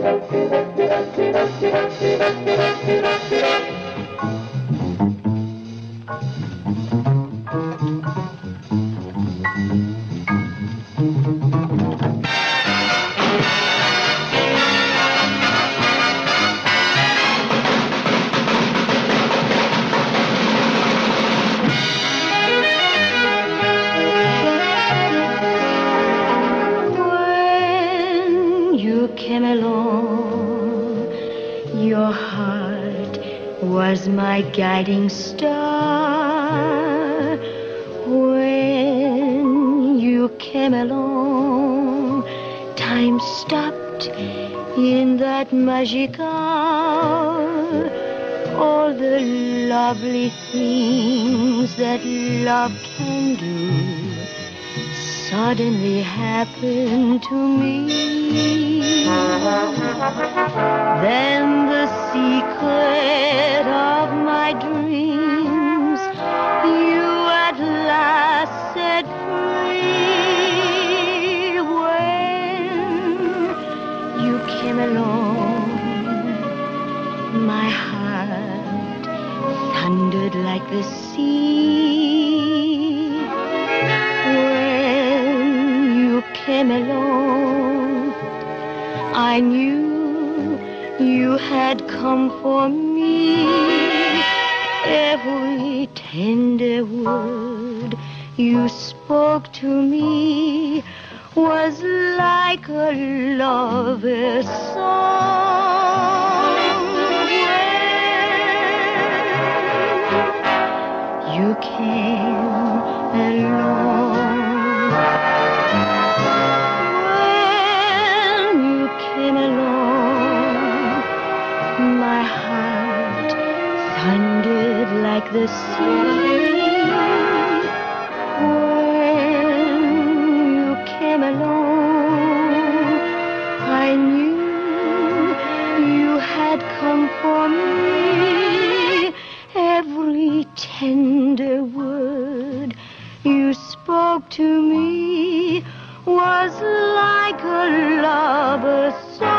When your heart was my guiding star. When you came along, time stopped in that magic hour. All the lovely things that love can do suddenly happened to me. Secret of my dreams you at last set free. When you came along, my heart thundered like the sea. When you came along, I knew you had come for me. Every tender word you spoke to me was like a lover's song. When you came along. Like the sea. When you came along, I knew you had come for me. Every tender word you spoke to me was like a lover's song.